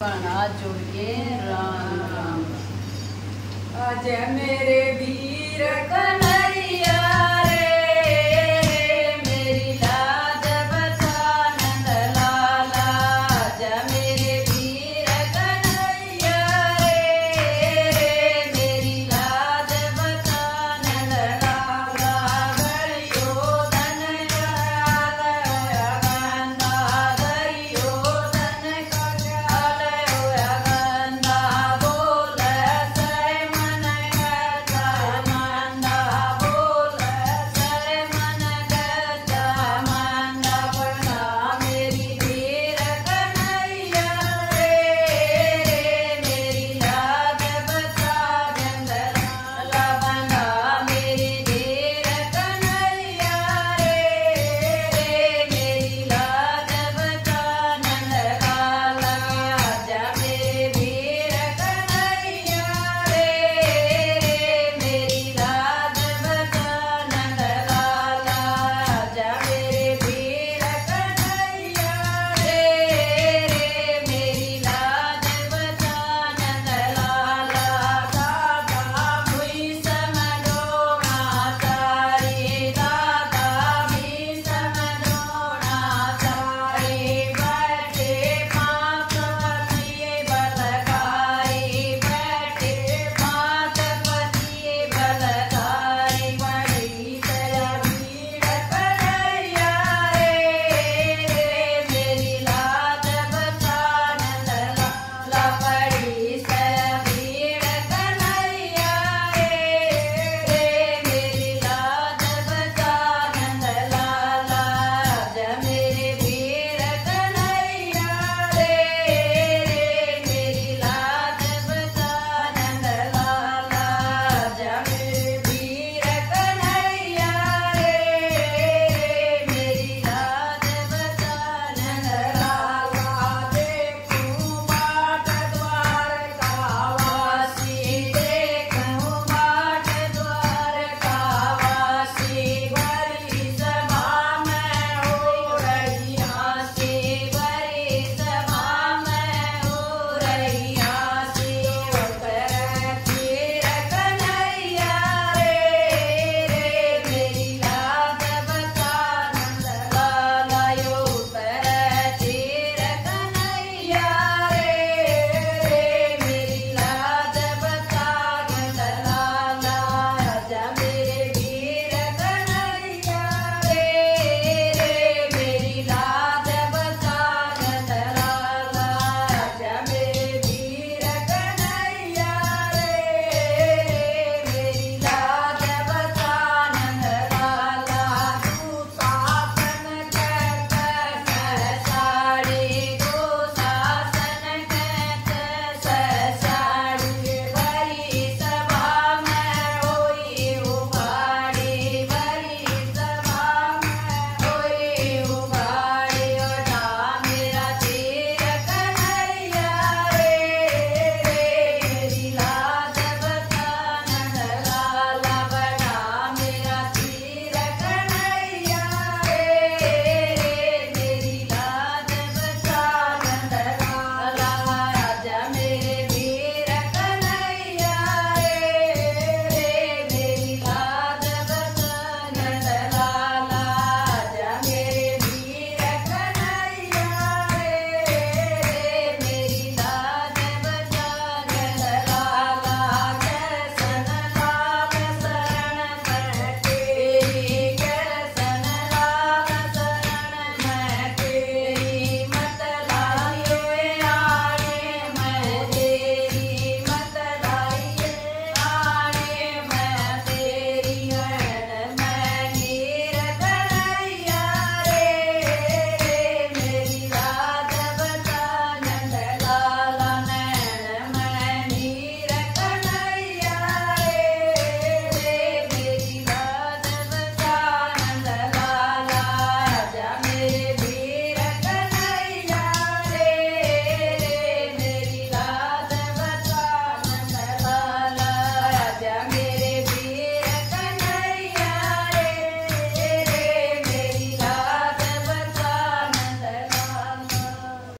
हाथ जोड़ के राम राम। अजय मेरे वीर का